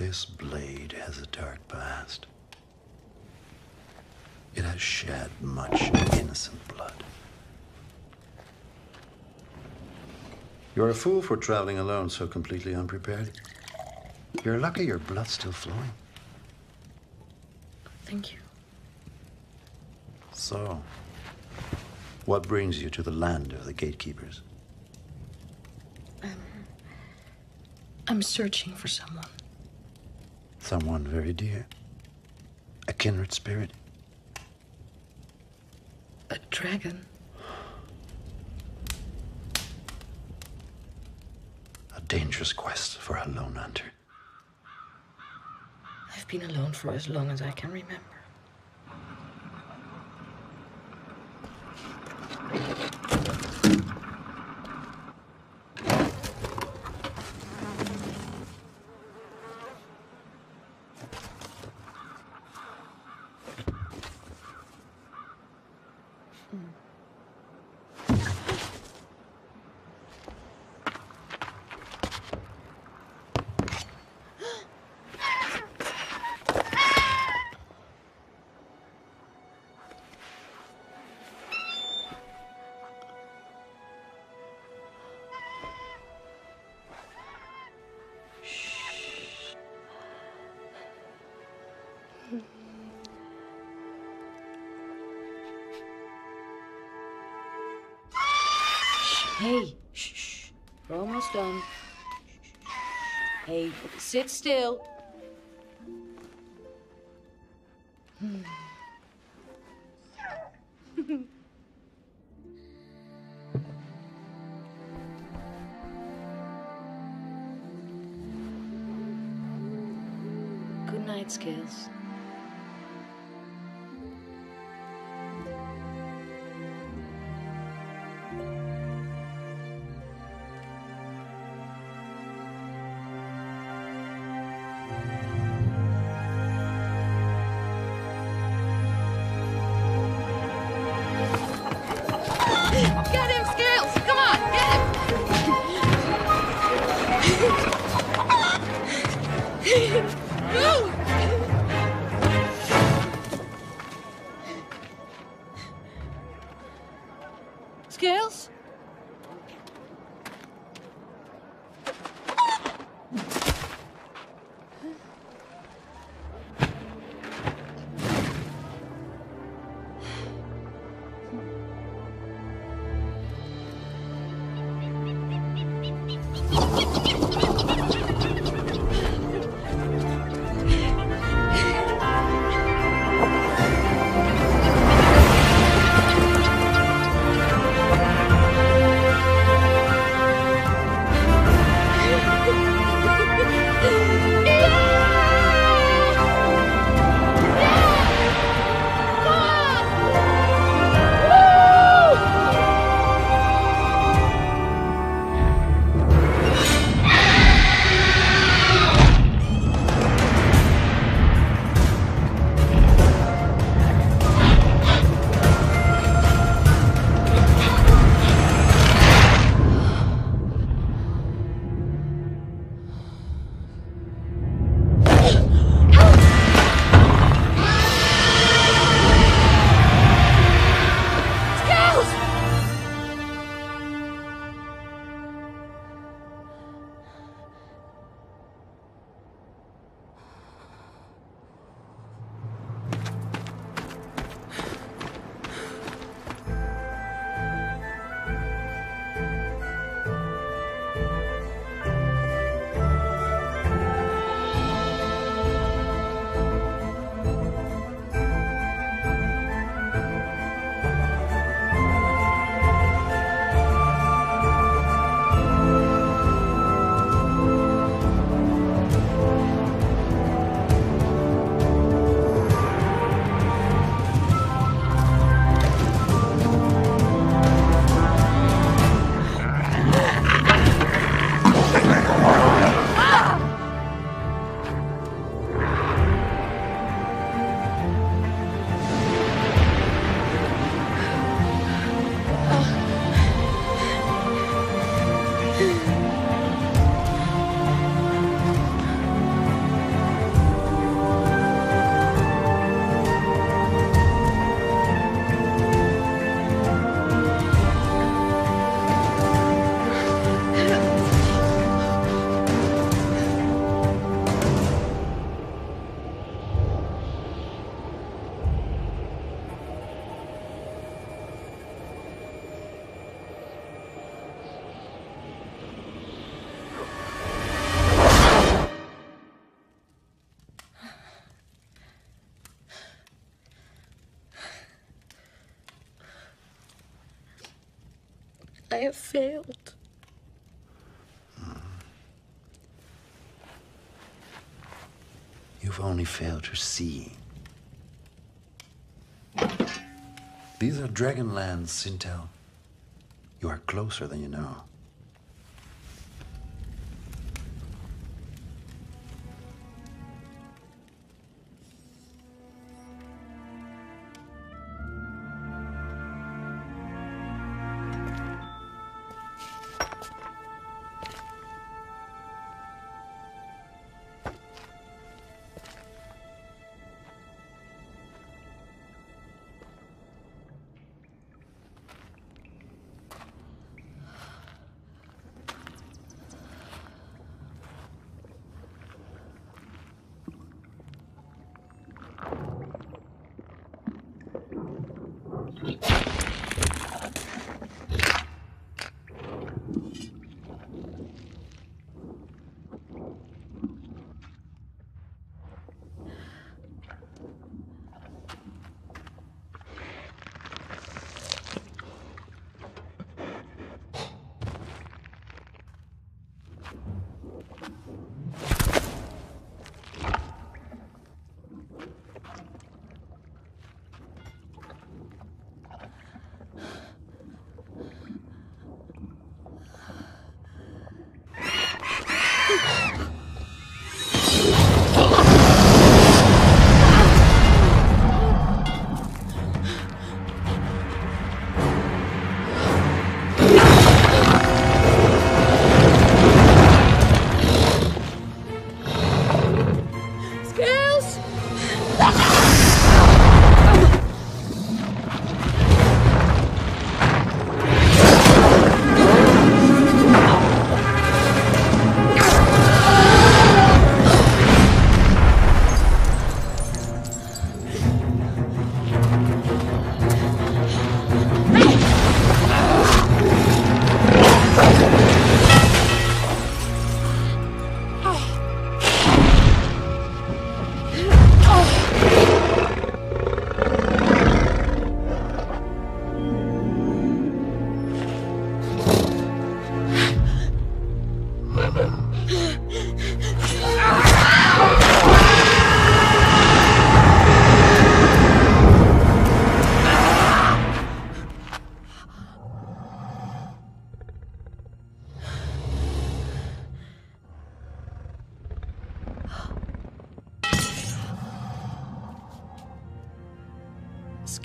This blade has a dark past. It has shed much innocent blood. You're a fool for traveling alone so completely unprepared. You're lucky your blood's still flowing. Thank you. So, what brings you to the land of the gatekeepers? Um, I'm searching for someone. Someone very dear. A kindred spirit. A dragon. A dangerous quest for a lone hunter. I've been alone for as long as I can remember. Hey, shh. We're almost done. Hey, sit still. Good night, Scales. Have failed. You've only failed to see. These are Dragonlands, Sintel. You are closer than you know.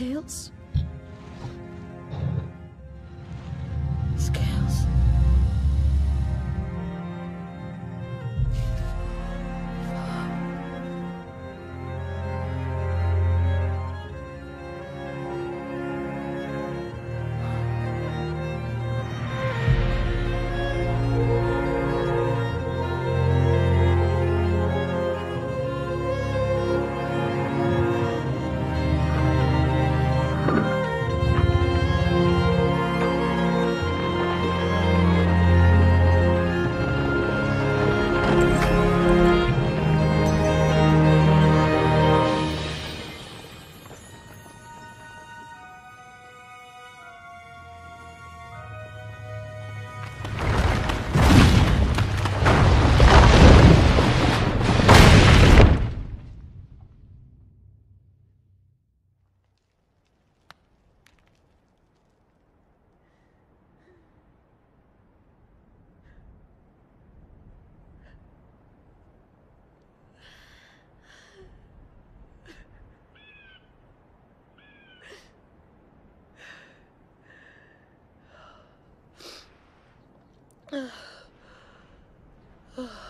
Scales? Scales. Ugh.